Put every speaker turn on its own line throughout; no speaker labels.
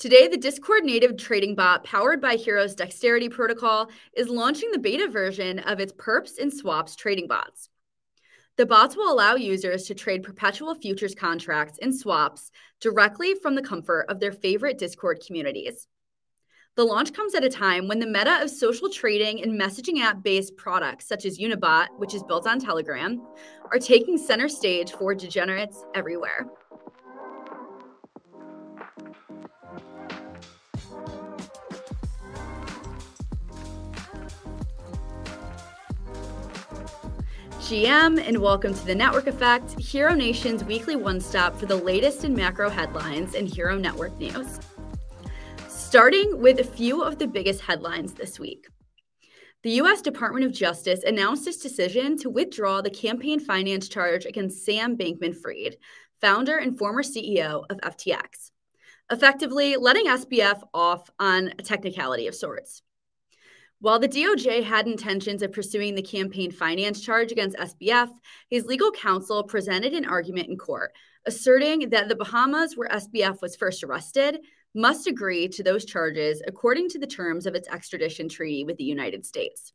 Today, the Discord native trading bot powered by Hxro's Dexterity Protocol is launching the beta version of its perps and swaps trading bots. The bots will allow users to trade perpetual futures contracts and swaps directly from the comfort of their favorite Discord communities. The launch comes at a time when the meta of social trading and messaging app based products, such as Unibot, which is built on Telegram, are taking center stage for degenerates everywhere. GM, and welcome to the Network Effect, Hxro Nation's weekly one stop for the latest in macro headlines and Hxro Network news. Starting with a few of the biggest headlines this week. The U.S. Department of Justice announced its decision to withdraw the campaign finance charge against Sam Bankman Fried, founder and former CEO of FTX, effectively letting SBF off on a technicality of sorts. While the DOJ had intentions of pursuing the campaign finance charge against SBF, his legal counsel presented an argument in court asserting that the Bahamas, where SBF was first arrested, must agree to those charges according to the terms of its extradition treaty with the United States.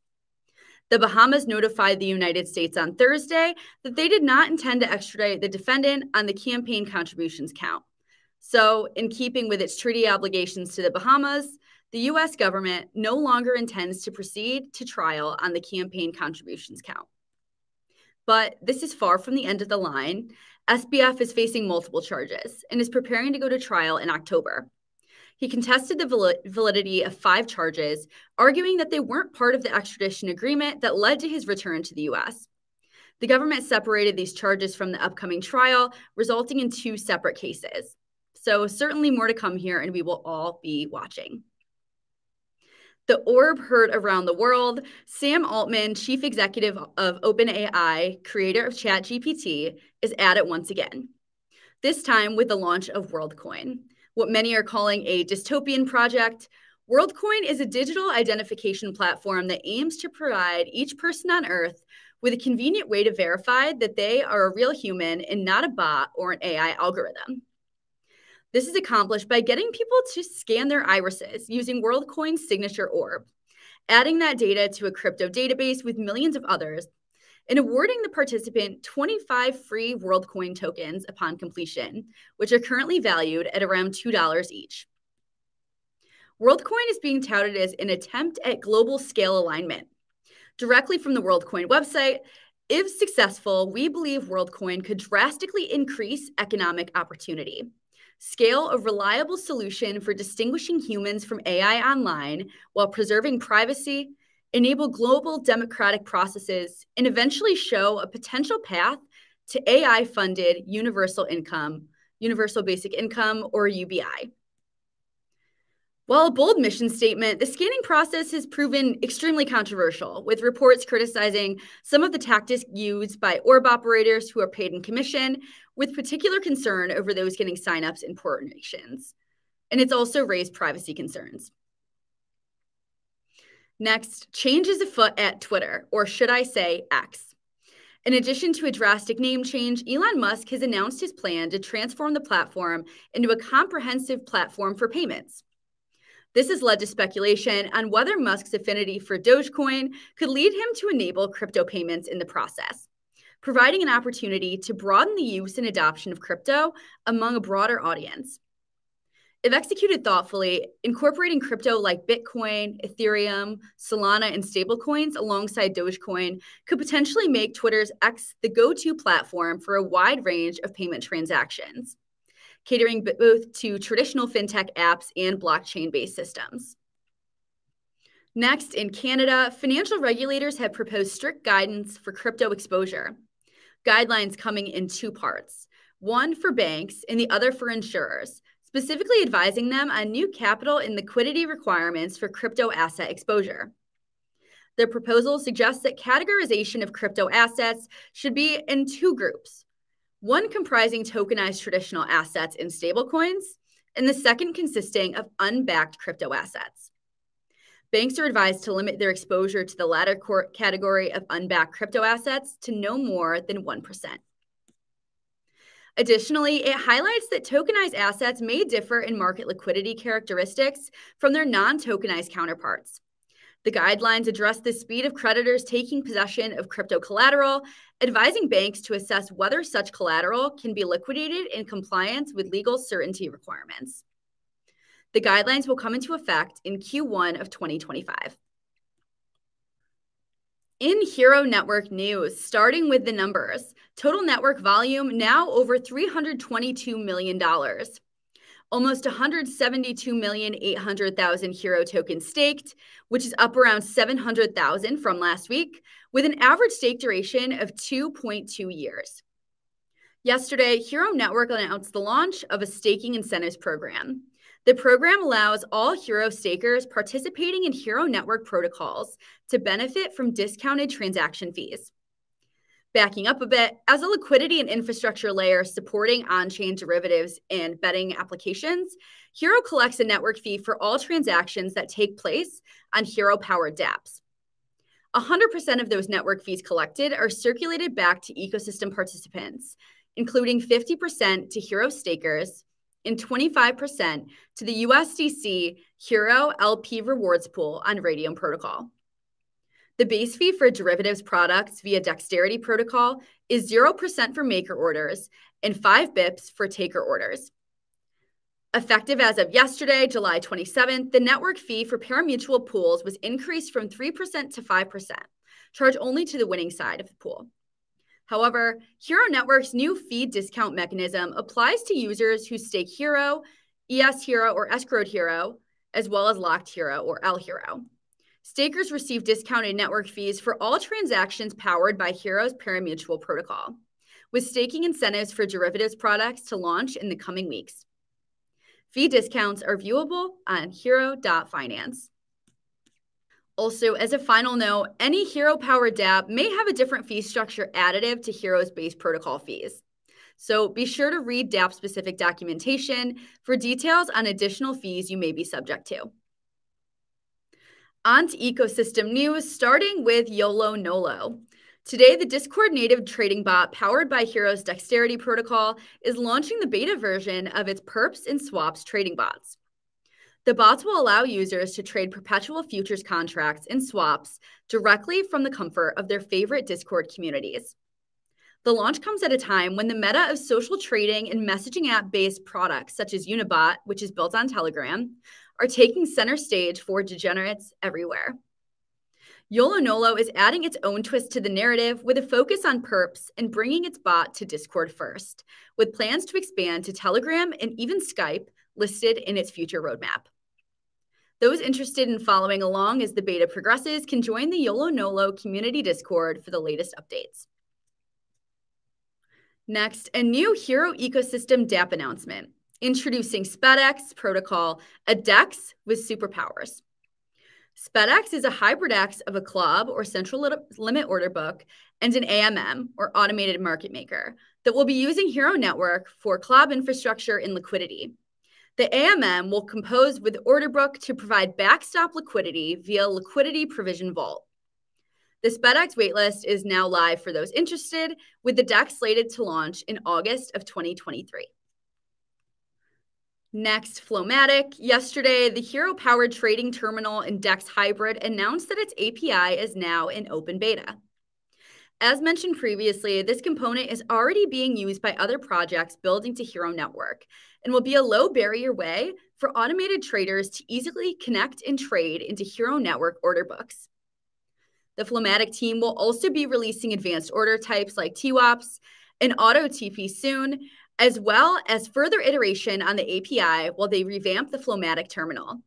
The Bahamas notified the United States on Thursday that they did not intend to extradite the defendant on the campaign contributions count. So, in keeping with its treaty obligations to the Bahamas, the US government no longer intends to proceed to trial on the campaign contributions count. But this is far from the end of the line. SBF is facing multiple charges and is preparing to go to trial in October. He contested the validity of five charges, arguing that they weren't part of the extradition agreement that led to his return to the US. The government separated these charges from the upcoming trial, resulting in two separate cases. So, certainly more to come here, and we will all be watching. The orb heard around the world. Sam Altman, chief executive of OpenAI, creator of ChatGPT, is at it once again. This time with the launch of WorldCoin, what many are calling a dystopian project. WorldCoin is a digital identification platform that aims to provide each person on Earth with a convenient way to verify that they are a real human and not a bot or an AI algorithm. This is accomplished by getting people to scan their irises using WorldCoin's signature orb, adding that data to a crypto database with millions of others, and awarding the participant 25 free WorldCoin tokens upon completion, which are currently valued at around $2 each. WorldCoin is being touted as an attempt at global scale alignment. Directly from the WorldCoin website, if successful, we believe WorldCoin could drastically increase economic opportunity scale a reliable solution for distinguishing humans from AI online while preserving privacy, enable global democratic processes, and eventually show a potential path to AI funded universal income, universal basic income, or UBI. While a bold mission statement, the scanning process has proven extremely controversial, with reports criticizing some of the tactics used by orb operators who are paid in commission, with particular concern over those getting signups in poor nations. And it's also raised privacy concerns. Next, changes afoot at Twitter, or should I say X. In addition to a drastic name change, Elon Musk has announced his plan to transform the platform into a comprehensive platform for payments. This has led to speculation on whether Musk's affinity for Dogecoin could lead him to enable crypto payments in the process, providing an opportunity to broaden the use and adoption of crypto among a broader audience. If executed thoughtfully, incorporating crypto like Bitcoin, Ethereum, Solana, and stablecoins alongside Dogecoin could potentially make Twitter's X the go to platform for a wide range of payment transactions catering both to traditional fintech apps and blockchain based systems. Next, in Canada, financial regulators have proposed strict guidance for crypto exposure. Guidelines coming in two parts one for banks and the other for insurers, specifically advising them on new capital and liquidity requirements for crypto asset exposure. The proposal suggests that categorization of crypto assets should be in two groups one comprising tokenized traditional assets and stablecoins, and the second consisting of unbacked crypto assets. Banks are advised to limit their exposure to the latter category of unbacked crypto assets to no more than 1%. Additionally, it highlights that tokenized assets may differ in market liquidity characteristics from their non tokenized counterparts. The guidelines address the speed of creditors taking possession of crypto collateral, advising banks to assess whether such collateral can be liquidated in compliance with legal certainty requirements. The guidelines will come into effect in Q1 of 2025. In Hxro Network news, starting with the numbers, total network volume now over $322 million. Almost 172,800,000 Hxro tokens staked, which is up around 700,000 from last week, with an average stake duration of 2.2 years. Yesterday, Hxro Network announced the launch of a staking incentives program. The program allows all Hxro stakers participating in Hxro Network protocols to benefit from discounted transaction fees. Backing up a bit, as a liquidity and infrastructure layer supporting on chain derivatives and betting applications, Hxro collects a network fee for all transactions that take place on Hxro powered dApps. 100% of those network fees collected are circulated back to ecosystem participants, including 50% to Hxro stakers and 25% to the USDC Hxro LP rewards pool on Raydium Protocol. The base fee for derivatives products via Dexterity Protocol is 0% for maker orders and 5 bips for taker orders. Effective as of yesterday, July 27th, the network fee for parimutuel pools was increased from 3% to 5%, charged only to the winning side of the pool. However, Hxro Network's new fee discount mechanism applies to users who stake Hxro, ES Hxro, or escrowed Hxro, as well as locked Hxro or L Hxro. Stakers receive discounted network fees for all transactions powered by Hxro's Parimutuel protocol, with staking incentives for derivatives products to launch in the coming weeks. Fee discounts are viewable on hxro.finance. Also, as a final note, any Hxro powered dApp may have a different fee structure additive to Hxro's base protocol fees. So be sure to read dApp specific documentation for details on additional fees you may be subject to. On to ecosystem news, starting with YOLO NOLO. Today, the Discord native trading bot powered by Hxro's Dexterity Protocol is launching the beta version of its perps and swaps trading bots. The bots will allow users to trade perpetual futures contracts and swaps directly from the comfort of their favorite Discord communities. The launch comes at a time when the meta of social trading and messaging app based products, such as Unibot, which is built on Telegram, are taking center stage for degenerates everywhere. YOLO NOLO is adding its own twist to the narrative with a focus on perps and bringing its bot to Discord first, with plans to expand to Telegram and even Skype listed in its future roadmap. Those interested in following along as the beta progresses can join the YOLO NOLO community Discord for the latest updates. Next, a new Hxro ecosystem dApp announcement introducing SpedX protocol, a DEX with superpowers. SpedX is a hybrid X of a CLOB or central limit order book and an AMM or automated market maker that will be using Hxro Network for CLOB infrastructure and liquidity. The AMM will compose with order book to provide backstop liquidity via Liquidity Provision Vault. The SpedX waitlist is now live for those interested, with the DEX slated to launch in August of 2023. Next, Flowmatic. Yesterday, the Hxro powered trading terminal and DEX hybrid announced that its API is now in open beta. As mentioned previously, this component is already being used by other projects building to Hxro Network and will be a low barrier way for automated traders to easily connect and trade into Hxro Network order books. The Flowmatic team will also be releasing advanced order types like TWAPs and Auto TP soon, as well as further iteration on the API while they revamp the Flowmatic terminal.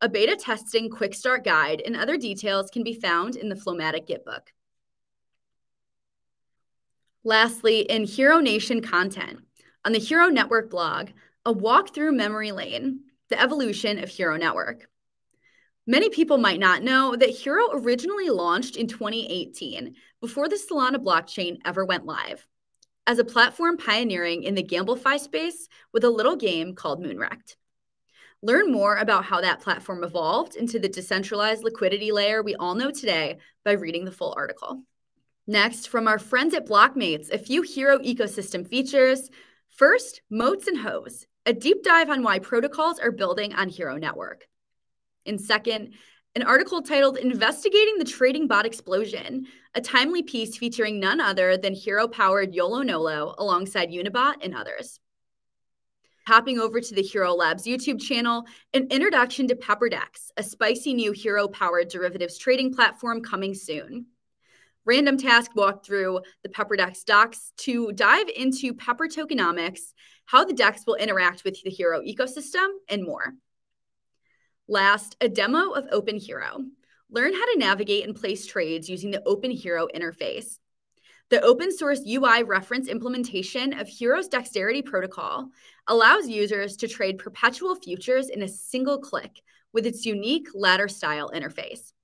A beta testing quick start guide and other details can be found in the Flowmatic Gitbook. Lastly, in Hxro Nation content, on the Hxro Network blog, a walk through memory lane, the evolution of Hxro Network. Many people might not know that Hxro originally launched in 2018 before the Solana blockchain ever went live as a platform pioneering in the GambleFi space with a little game called Moonrekt. Learn more about how that platform evolved into the decentralized liquidity layer we all know today by reading the full article. Next, from our friends at Blockmates, a few Hxro ecosystem features. First, Moats and Hose, a deep dive on why protocols are building on Hxro Network. And second, an article titled Investigating the Trading Bot Explosion, a timely piece featuring none other than Hxro powered YOLO Nolo alongside Unibot and others. Hopping over to the Hxro Labs YouTube channel, an introduction to PepperDex, a spicy new Hxro powered derivatives trading platform coming soon. Random Task walked through the PepperDex docs to dive into Pepper tokenomics, how the DEX will interact with the Hxro ecosystem, and more. Last, a demo of Open Hxro. Learn how to navigate and place trades using the Open Hxro interface. The open source UI reference implementation of Hxro's Dexterity protocol allows users to trade perpetual futures in a single click with its unique ladder style interface.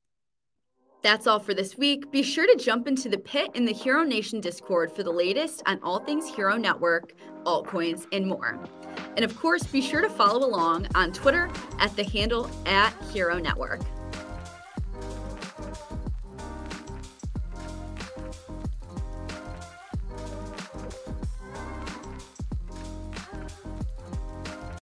That's all for this week. Be sure to jump into the pit in the Hxro Nation Discord for the latest on all things Hxro Network, altcoins, and more. And of course, be sure to follow along on Twitter at the handle at Hxro Network.